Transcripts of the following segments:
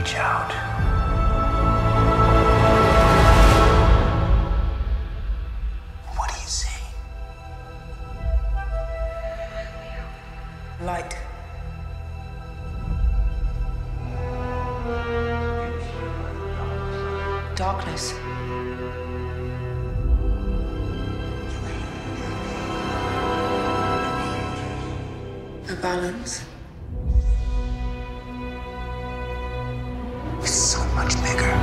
reach out. What do you see? Light. Darkness. A balance. Much bigger.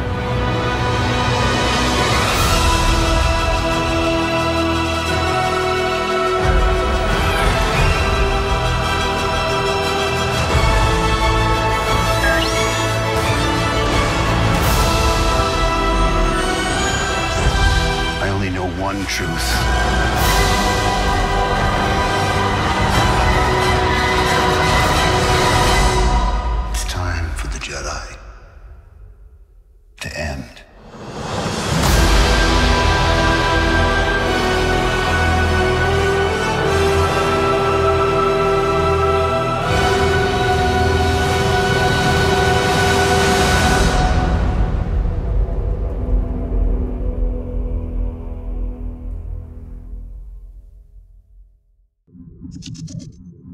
I only know one truth. って。